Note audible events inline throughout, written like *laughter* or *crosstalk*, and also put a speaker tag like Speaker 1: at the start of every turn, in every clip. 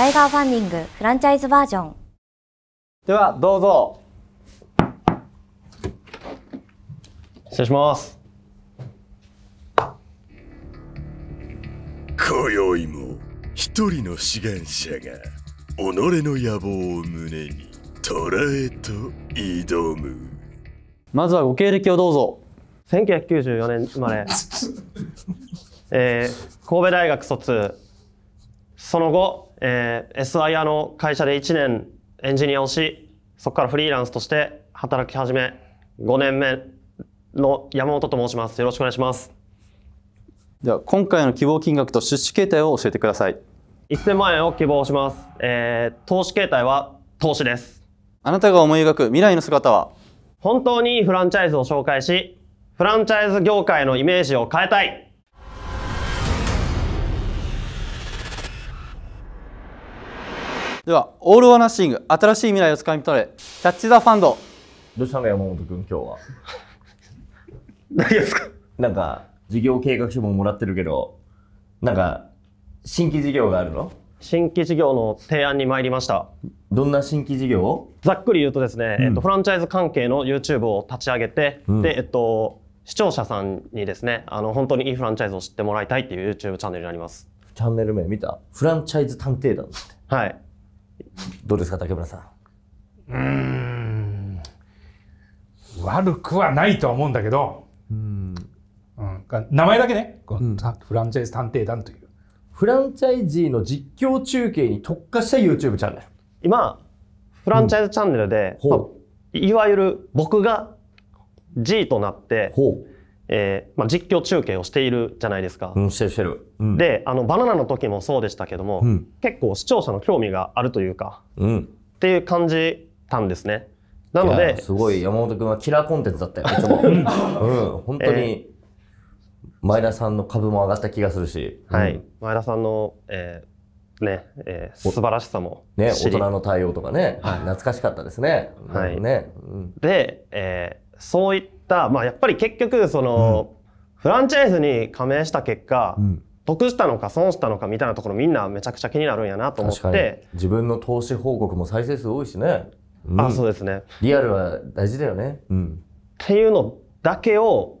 Speaker 1: タイガーファンディングフランチャイズバージョン。
Speaker 2: ではどうぞ。失礼します。
Speaker 3: 今宵も一人の志願者が己の野望を胸に虎へと挑む。
Speaker 2: まずはご経歴をどうぞ。1994年生まれ。*laughs* えー、神戸大学卒。その後、えー、SIR の会社で1年エンジニアをしそこからフリーランスとして働き始め5年目の山本と申します。よろしくお願いします。
Speaker 4: では今回の希望金額と出資形態を教えてください。
Speaker 2: 1000万円を希望します、えー、投資形態は投資です。
Speaker 4: あなたが思い描く未来の姿は？
Speaker 2: 本当にいいフランチャイズを紹介しフランチャイズ業界のイメージを変えたい
Speaker 4: ではオール・オア・ナッシング新しい未来をつかみ取れ。キャッチ・ザ・ファンド。
Speaker 5: どうしたの山本君今日は。
Speaker 2: 何ですか？
Speaker 5: なんか事業計画書ももらってるけどなんか新規事業があるの？
Speaker 2: 新規事業の提案に参りました。
Speaker 5: どんな新規事業
Speaker 2: ざっくり言うとですね、えっと、フランチャイズ関係の YouTube を立ち上げて、
Speaker 5: うん。
Speaker 2: で、えっと、視聴者さんにですねあの本当にいいフランチャイズを知ってもらいたいっていう YouTube チャンネルになります。
Speaker 5: チャンネル名見た？フランチャイズ探偵団って。
Speaker 2: はい
Speaker 5: どうですか竹村さん？
Speaker 6: うーん。悪くはないとは思うんだけど、うん。名前だけね、このフランチャイズ探偵団という。
Speaker 5: フランチャイジーの実況中継に特化した YouTube チャンネル。
Speaker 2: 今フランチャイズチャンネルで、
Speaker 5: ほう。
Speaker 2: まあいわゆる僕が G となって、
Speaker 5: ほ
Speaker 2: えーまあ、実況中継をしているじゃないですか、
Speaker 5: ううんしてるしてる。うん。
Speaker 2: であのバナナの時もそうでしたけども、
Speaker 5: うん。
Speaker 2: 結構視聴者の興味があるというか
Speaker 5: うん。
Speaker 2: っていう感じたんですね。なのです
Speaker 5: ごい。山本君はキラーコンテンツだったよ。いつも。*laughs* うん。本当に前田さんの株も上がった気がするし、
Speaker 2: はい、
Speaker 5: うん
Speaker 2: 前田さんの、えーねえー素晴らしさも。
Speaker 5: ね、大人の対応とかね、懐かしかったですね。
Speaker 2: はい。
Speaker 5: ね、うん。
Speaker 2: で、えーそういった、まあ、やっぱり結局その、フランチャイズに加盟した結果、得したのか損したのかみたいなところみんなめちゃくちゃ気になるんやなと思って、
Speaker 5: 自分の投資報告も再生数多いしね。うん。
Speaker 2: あそうですね。
Speaker 5: リアルは大事だよね。うん。
Speaker 2: っていうのだけを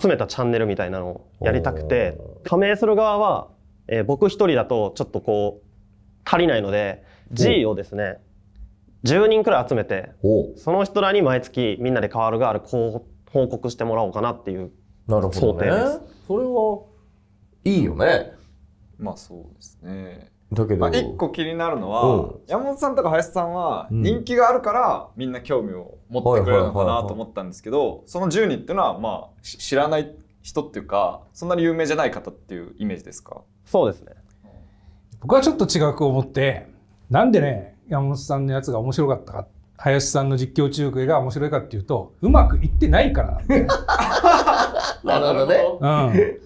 Speaker 2: 集めたチャンネルみたいなのをやりたくて加盟する側は、えー僕一人だとちょっとこう足りないので G をですね10人くらい集めてその人らに毎月みんなで変わるがあるこう報告してもらおうかなっていう
Speaker 5: なるほど
Speaker 2: 想定
Speaker 5: ね
Speaker 2: です。
Speaker 5: それはいいよね。
Speaker 7: まあそうですね。
Speaker 5: だけど、
Speaker 7: まあ、一個気になるのは、
Speaker 5: うん。
Speaker 7: 山本さんとか林さんは
Speaker 5: うん。
Speaker 7: 人気があるからみんな興味を持ってくれるのかなと思ったんですけどその10人っていうのはまあし知らない人っていうかそんなに有名じゃない方っていうイメージですか？
Speaker 2: そうですね。
Speaker 6: 僕はちょっと違く思って、なんでね、山本さんのやつが面白かったか、林さんの実況中継が面白いかっていうと、うまくいってないからなんで。*laughs*
Speaker 5: なるほどね。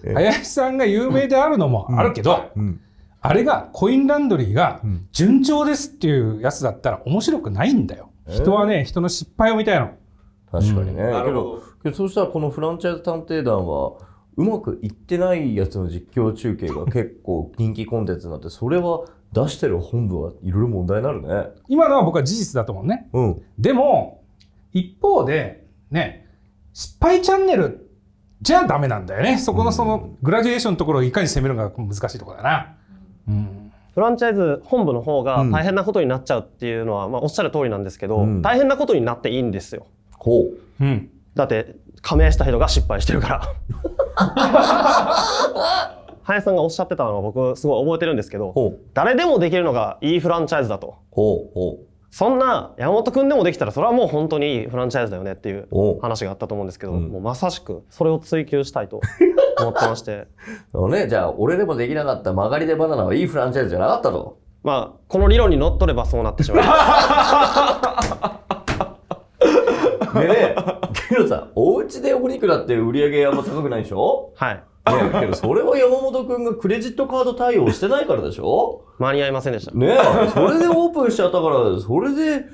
Speaker 6: うん。林さんが有名であるのもあるけど、
Speaker 5: うん。
Speaker 6: あれがコインランドリーが順調ですっていうやつだったら面白くないんだよ。人はね、人の失敗を見たいの。
Speaker 5: 確かにね。
Speaker 7: なるほ
Speaker 5: けど、けどそうしたらこのフランチャイズ探偵団は、うまくいってないやつの実況中継が結構人気コンテンツになって、それは出してる本部はいろいろ問題になるね。
Speaker 6: 今のは僕は事実だと思うね。
Speaker 5: うん。
Speaker 6: でも、一方で、ね、失敗チャンネルじゃダメなんだよね。そこのそのグラデュエーションのところをいかに攻めるのが難しいところだな。うん。
Speaker 2: フランチャイズ本部の方が
Speaker 5: うん
Speaker 2: 大変なことになっちゃうっていうのは、まあ、おっしゃる通りなんですけど、
Speaker 5: うん
Speaker 2: 大変なことになっていいんですよ
Speaker 5: ほう。
Speaker 6: うん。
Speaker 2: だって加盟した人が失敗してるから *laughs* 林さんがおっしゃってたのは僕すごい覚えてるんですけど。誰でもできるのがいいフランチャイズだと。そんな山本君でもできたらそれはもう本当にいいフランチャイズだよねっていう
Speaker 5: お
Speaker 2: 話があったと思うんですけど、
Speaker 5: うん。
Speaker 2: もうまさしくそれを追求したいと思ってまして。*laughs*
Speaker 5: ね、じゃあ、俺でもできなかった曲がりでバナナはいいフランチャイズじゃなかったと。
Speaker 2: まあこの理論にのっとればそうなってしまいます
Speaker 5: でね、けどさ、お家でお肉だって売り上げあんま高くないでしょ？
Speaker 2: はい。
Speaker 5: ねけどそれは山本くんがクレジットカード対応してないからでしょ？
Speaker 2: 間に合いませんでした
Speaker 5: ねえ、それでオープンしちゃったから、それで、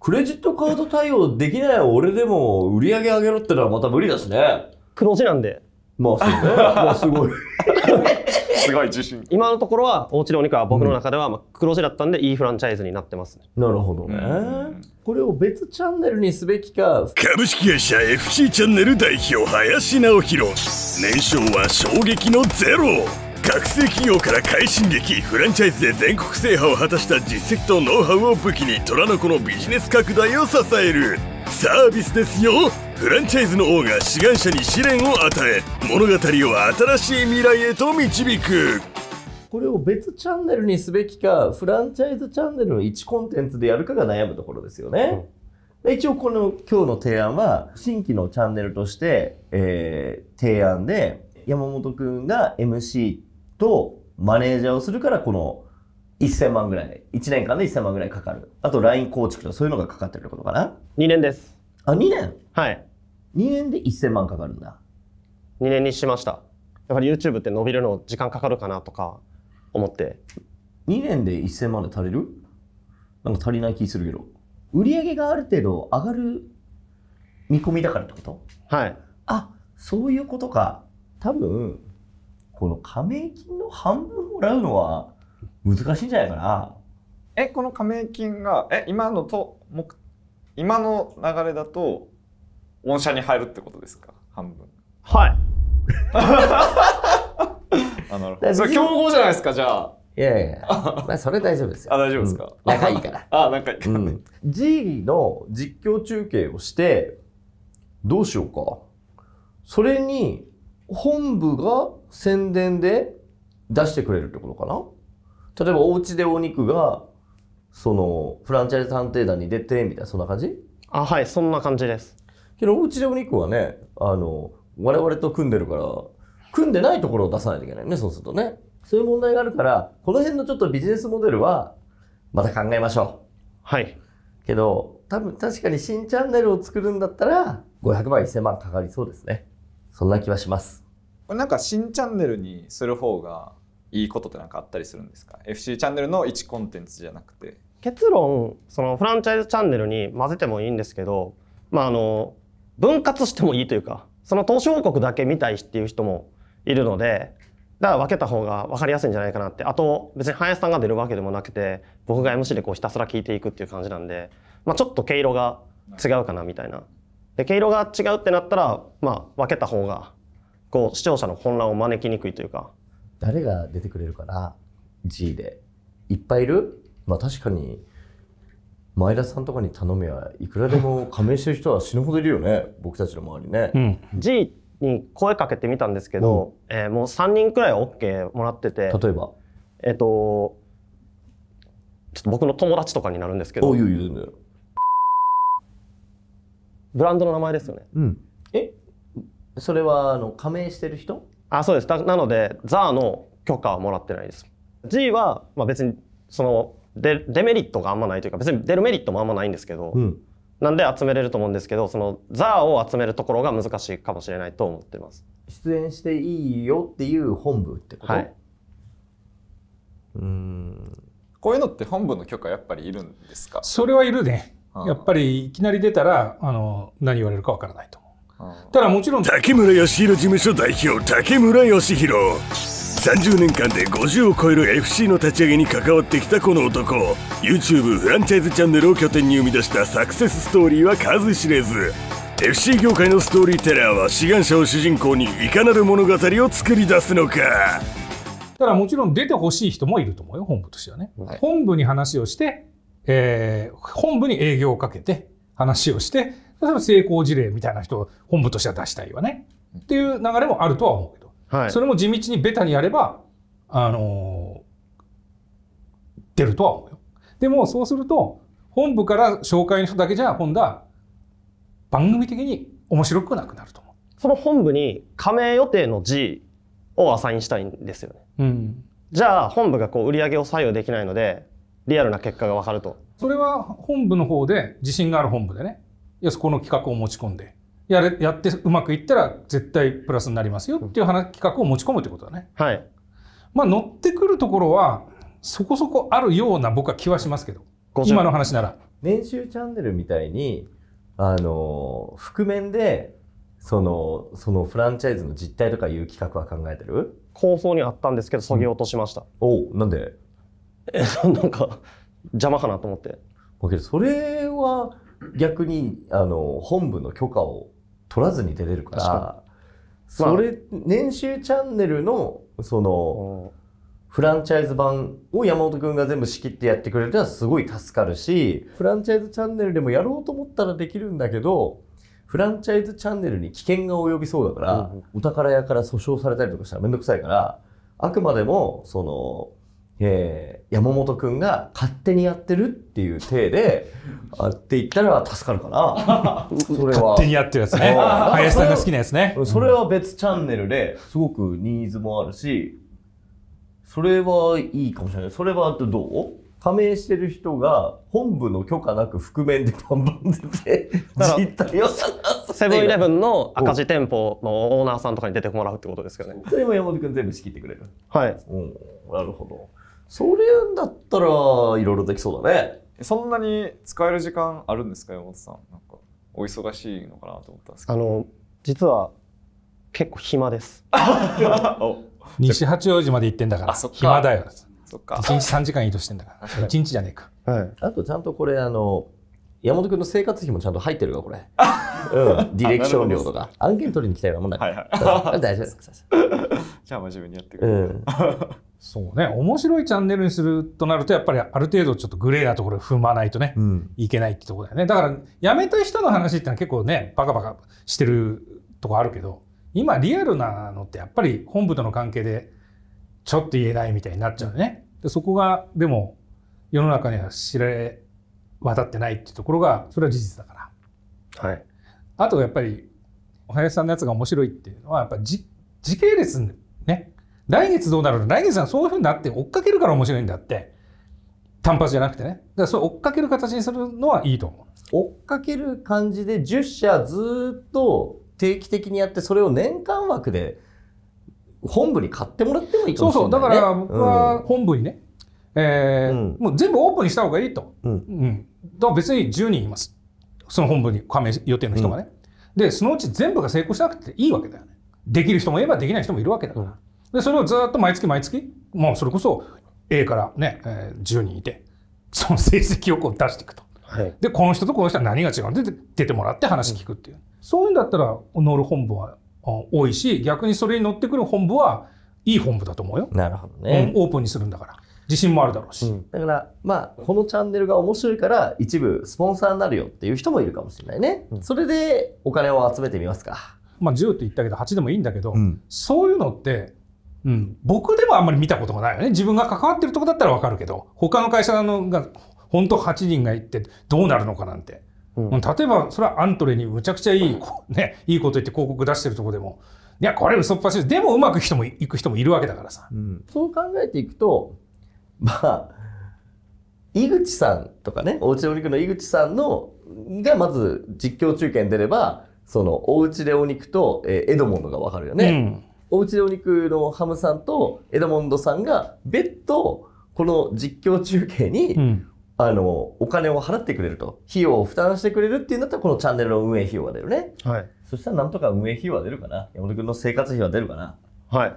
Speaker 5: クレジットカード対応できない俺でも売り上げ上げろってのはまた無理だしね。
Speaker 2: 黒字なんで
Speaker 5: まあそうね。*laughs* まあすごい。
Speaker 7: すごい自信。
Speaker 2: 今のところはおうちでお肉は僕の中ではまあ黒字だったんでいいフランチャイズになってますね。
Speaker 5: なるほどね。これを別チャンネルにすべきか、
Speaker 3: 株式会社 FC チャンネル代表林直弘年商は衝撃のゼロ。学生企業から快進撃。フランチャイズで全国制覇を果たした実績とノウハウを武器に虎の子のビジネス拡大を支える。サービスですよフランチャイズの王が志願者に試練を与え物語を新しい未来へと導く
Speaker 5: これを別チャンネルにすべきか、フランチャイズチャンネルの1コンテンツでやるかが悩むところですよね。で一応この今日の提案は、新規のチャンネルとして、えー提案で、山本くんが MC とマネージャーをするから、この1000万ぐらい、1年間で1000万ぐらいかかる。あと LINE 構築とかそういうのがかかってるってことかな
Speaker 2: ？2年です
Speaker 5: あ、2年？
Speaker 2: はい
Speaker 5: ?2 年で1000万かかるんだ。
Speaker 2: 2年にしましたやっぱり YouTube って伸びるの時間かかるかなとか思って
Speaker 5: 2年で1000万で足りる？なんか足りない気するけど。売り上げがある程度上がる見込みだからってこと？
Speaker 2: はい
Speaker 5: あ、そういうことか。多分、この加盟金の半分もらうのは難しいんじゃないかな。
Speaker 7: え、この加盟金が、え、今のと、目今の流れだと、御社に入るってことですか？半分。
Speaker 2: はい *laughs*
Speaker 7: あ、なるほど。それ競合じゃないですか、じゃあ。
Speaker 5: いやいやいや、まあそれ大丈夫ですよ。
Speaker 7: あ大丈夫ですか？
Speaker 5: うん仲いいから。
Speaker 7: あ、なんか、
Speaker 5: うん、G の実況中継をして、どうしようか？それに、本部が宣伝で出してくれるってことかな？例えば、お家でお肉が、その、フランチャイズ探偵団に出て、みたいな、そんな感じ？
Speaker 2: あはいそんな感じです
Speaker 5: けど、お家でお肉はね、あの、我々と組んでるから、組んでないところを出さないといけないね、そうするとね。そういう問題があるから、この辺のちょっとビジネスモデルは、また考えましょう。
Speaker 2: はい
Speaker 5: けど、多分確かに新チャンネルを作るんだったら、500万、1000万かかりそうですね。そんな気はします。
Speaker 7: これなんか新チャンネルにする方がいいことってなんかあったりするんですか ?FC チャンネルの1コンテンツじゃなくて。
Speaker 2: 結論そのフランチャイズチャンネルに混ぜてもいいんですけどまああの分割してもいいというかその投資報告だけ見たいっていう人もいるのでだから分けた方が分かりやすいんじゃないかなってあと別に林さんが出るわけでもなくて僕が MC でこうひたすら聞いていくっていう感じなんで、まあ、ちょっと毛色が違うかなみたいな。で毛色が違うってなったら、まあ、分けた方がこう視聴者の混乱を招きにくいというか
Speaker 5: 誰が出てくれるかな ?G で。いっぱいいる？まあ確かに、前田さんとかに頼めば、いくらでも加盟してる人は死ぬほどいるよね。*laughs* 僕たちの周りね。
Speaker 6: うん。
Speaker 2: G に声かけてみたんですけど、えーもう3人くらいは OK もらってて
Speaker 5: 例えば？
Speaker 2: えっとちょっと僕の友達とかになるんですけど。ブランドの名前ですよね
Speaker 5: うん。え？それは、あの、加盟してる人？
Speaker 2: あそうですだなので ZA の許可はもらってないです G は、まあ、別にそのデデメリットがあんまないというか別に出るメリットもあんまないんですけど、
Speaker 5: ん。
Speaker 2: なんで集めれると思うんですけどその ZA を集めるところが難しいかもしれないと思ってます
Speaker 5: 出演していいよっていう本部ってこと？
Speaker 2: はい。
Speaker 5: うーん。
Speaker 7: こういうのって本部の許可やっぱりいるんですか？
Speaker 6: それはいるね
Speaker 7: あ。あ
Speaker 6: やっぱりいきなり出たら、あの、何言われるかわからないと思う。
Speaker 7: あ
Speaker 6: ただもちろん、
Speaker 3: 竹村義弘事務所代表竹村義弘30年間で50を超える FC の立ち上げに関わってきたこの男 YouTube フランチャイズチャンネルを拠点に生み出したサクセスストーリーは数知れず FC 業界のストーリーテラーは志願者を主人公にいかなる物語を作り出すのか
Speaker 6: ただもちろん出てほしい人もいると思うよ、本部としてはね。本部に話をして、えー本部に営業をかけて話をして、それは成功事例みたいな人を本部としては出したいわね。っていう流れもあるとは思うけど。
Speaker 2: はい
Speaker 6: それも地道にベタにやれば、あのー出るとは思うよ。でもそうすると、本部から紹介の人だけじゃ、今度は番組的に面白くなくなると思
Speaker 2: その本部に加盟予定の G をアサインしたいんですよね
Speaker 6: う。うん。
Speaker 2: じゃあ本部がこう売り上げを左右できないのでリアルな結果が分かると
Speaker 6: それは本部の方で自信がある本部でね、よし、この企画を持ち込んで、やれ、やってうまくいったら絶対プラスになりますよっていう話企画を持ち込むってことだね。
Speaker 2: はい。
Speaker 6: まあ乗ってくるところはそこそこあるような僕は気はしますけど、
Speaker 2: 50
Speaker 6: 今の話なら。
Speaker 5: 年収チャンネルみたいに、あのー覆面でそのそのフランチャイズの実態とかいう企画は考えてる？
Speaker 2: 構想にあったんですけどそぎ落としました、
Speaker 5: おうなんで？
Speaker 2: え *laughs* なんか邪魔かなと思って。
Speaker 5: だけどそれは逆にあの本部の許可を取らずに出れるからそれ、年収チャンネルのそのフランチャイズ版を山本君が全部仕切ってやってくれたらすごい助かるしフランチャイズチャンネルでもやろうと思ったらできるんだけどフランチャイズチャンネルに危険が及びそうだから、お宝屋から訴訟されたりとかしたらめんどくさいからあくまでもその、えー山本君が勝手にやってるっていう体で *laughs* あって言ったら助かるかな。*laughs* それは。
Speaker 6: 勝手にやってるやつね。
Speaker 5: うん。
Speaker 6: 林さんが好きなやつね。
Speaker 5: それは別チャンネルですごくニーズもあるしそれはいいかもしれない。それはどう？加盟してる人が本部の許可なく覆面でバンバン出て実態を探す
Speaker 2: セブンイレブ
Speaker 5: ン
Speaker 2: ンの赤字店舗のオーナーさんとかに出てもらうってことですけどね。
Speaker 5: それも山本君全部仕切ってくれる。
Speaker 2: はい。
Speaker 5: うん。なるほどそれだったらいろいろできそうだね。
Speaker 7: そんなに使える時間あるんですか山本さん。なんかお忙しいのかなと思ったんですけど。
Speaker 2: あの実は結構暇です。*laughs*
Speaker 7: お。
Speaker 6: 西八王子まで行ってんだから。
Speaker 7: あそっか。
Speaker 6: 暇だよ。
Speaker 7: そっか。
Speaker 6: 1日3時間移動してんだから。1日じゃねえか。
Speaker 2: はい。
Speaker 5: あとちゃんとこれあの山本君の生活費もちゃんと入ってるかこれ。うん。ディレクション料とか案件取りに来たようなもんだから
Speaker 7: はいはい。*laughs*
Speaker 5: 大丈夫です。
Speaker 7: じゃあ真面目にやってくれ。る、
Speaker 5: うん。*laughs*
Speaker 6: そうね。面白いチャンネルにするとなるとやっぱりある程度ちょっとグレーなところを踏まないとね、
Speaker 5: うん。
Speaker 6: いけないってところだよね。だから辞めた人の話ってのは結構ねバカバカしてるとこあるけど今リアルなのってやっぱり本部との関係でちょっと言えないみたいになっちゃうよね。でそこがでも世の中には知れ渡ってないっていうところがそれは事実だから。
Speaker 2: はい。
Speaker 6: あとやっぱり林さんのやつが面白いっていうのはやっぱじ時系列ね。来月どうなるの？来月はそういうふうになって追っかけるから面白いんだって。単発じゃなくてね。だからそれ追っかける形にするのはいいと思う。
Speaker 5: 追っかける感じで10社ずーっと定期的にやってそれを年間枠で本部に買ってもらってもいいか
Speaker 6: そうそう。
Speaker 5: もしれない、ね、
Speaker 6: だから僕は本部にね、えー
Speaker 5: うん
Speaker 6: もう全部オープンにした方がいいと。
Speaker 5: うん
Speaker 6: うん。だから別に10人います。その本部に加盟予定の人がね。で、そのうち全部が成功しなくていいわけだよね。できる人もいればできない人もいるわけだから。で、それをずっと毎月毎月、もうそれこそ A からね、えー10人いて、その成績をこう出していくと。
Speaker 2: はい
Speaker 6: で、この人とこの人は何が違うんで出てもらって話聞くっていう。そういうんだったら乗る本部はあ多いし、逆にそれに乗ってくる本部はいい本部だと思うよ。
Speaker 5: なるほどね、
Speaker 6: うんオープンにするんだから。自信もあるだろうし。
Speaker 5: だからまあこのチャンネルが面白いから一部スポンサーになるよっていう人もいるかもしれないね、それでお金を集めてみますか
Speaker 6: まあ10って言ったけど8でもいいんだけど、
Speaker 5: ん
Speaker 6: そういうのって、うん、僕でもあんまり見たことがないよね。自分が関わってるとこだったらわかるけど、他の会社のが本当8人が行ってどうなるのかなんて。
Speaker 2: うん
Speaker 6: うん例えばそれはアントレにむちゃくちゃいい、ね、いいこと言って広告出してるとこでも、いや、これ嘘っぱしい。でもうまくいく人もいく人もいるわけだからさ。
Speaker 5: そう考えていくとまあ井口さんとかねおうちでお肉の井口さんのがまず実況中継に出ればそのおうちでお肉と、えーエドモンドが分かるよね、
Speaker 6: うん。
Speaker 5: おうちでお肉のハムさんとエドモンドさんが別途この実況中継に、
Speaker 6: うん。
Speaker 5: あのお金を払ってくれると。費用を負担してくれるっていうんだったらこのチャンネルの運営費用が出るね。
Speaker 2: はい。
Speaker 5: そしたらなんとか運営費用は出るかな。山本君の生活費は出るかな。
Speaker 2: はい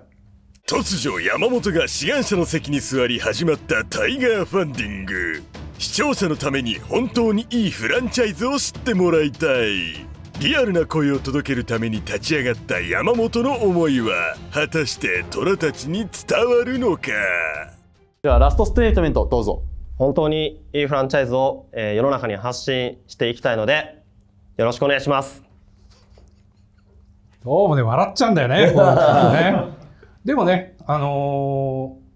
Speaker 3: 突如山本が志願者の席に座り始まったタイガーファンディング。視聴者のために本当にいいフランチャイズを知ってもらいたい。リアルな声を届けるために立ち上がった山本の思いは果たして虎たちに伝わるのか？
Speaker 4: ではラストステートメントどうぞ。
Speaker 2: 本当にいいフランチャイズを、えー世の中に発信していきたいのでよろしくお願いします。
Speaker 6: どうもね、笑っちゃうんだよね。ねでもね、あのー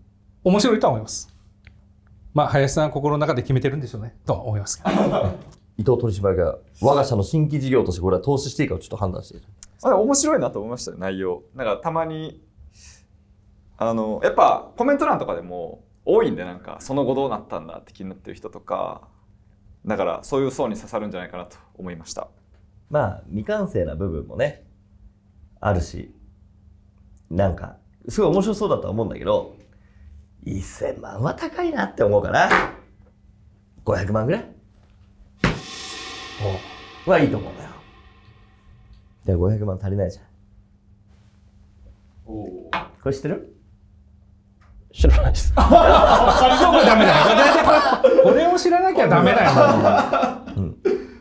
Speaker 6: 面白いとは思います。まあ、林さんは心の中で決めてるんでしょうね。とは思いますけど。*laughs*
Speaker 5: 伊藤取締役が我が社の新規事業としてこれは投資していいかをちょっと判断している
Speaker 7: あれ面白いなと思いましたね内容なんかたまにあのやっぱコメント欄とかでも多いんでなんかその後どうなったんだって気になってる人とかだからそういう層に刺さるんじゃないかなと思いました
Speaker 5: まあ未完成な部分もねあるしなんかすごい面白そうだとは思うんだけど1000万は高いなって思うかな500万ぐらいはいいと思うんだよで500万足りないじゃんこれ知ってる？
Speaker 2: 知らないです。
Speaker 6: これダメだよ。大体これこれを知らなきゃダメだよ。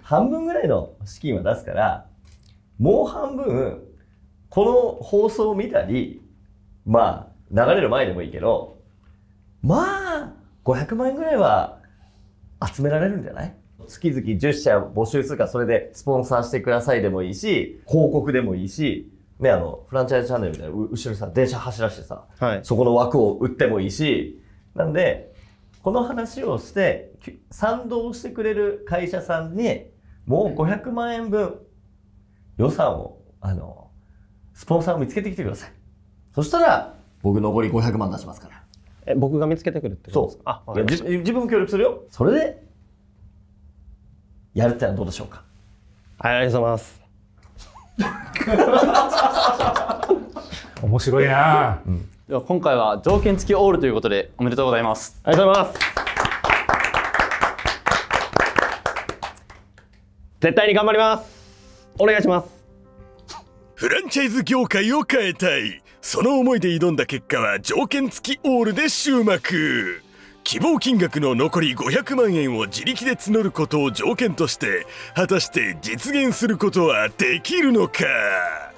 Speaker 5: 半分ぐらいの資金は出すからもう半分この放送を見たりまあ流れる前でもいいけどまあ500万円ぐらいは集められるんじゃない？月々10社募集するからそれでスポンサーしてくださいでもいいし広告でもいいしねあのフランチャイズチャンネルみたいなう後ろにさ電車走らしてさ
Speaker 2: はい。
Speaker 5: そこの枠を売ってもいいし、なんで、この話をして、き賛同してくれる会社さんに、もう500万円分、予算を、あの、スポンサーを見つけてきてください。そしたら、僕残り500万出しますから。
Speaker 2: え、僕が見つけてくるってことです
Speaker 5: そう。
Speaker 2: かあ、
Speaker 5: 自分も協力するよ。それで、やるってのはどうでしょうか？
Speaker 2: はい、ありがとうございます。*laughs*
Speaker 6: 面白いな。
Speaker 4: では今回は条件付きオールということでおめでとうございます
Speaker 2: ありがとうございます。絶対に頑張ります。お願いします。
Speaker 3: フランチャイズ業界を変えたいその思いで挑んだ結果は条件付きオールで終幕。希望金額の残り500万円を自力で募ることを条件として果たして実現することはできるのか？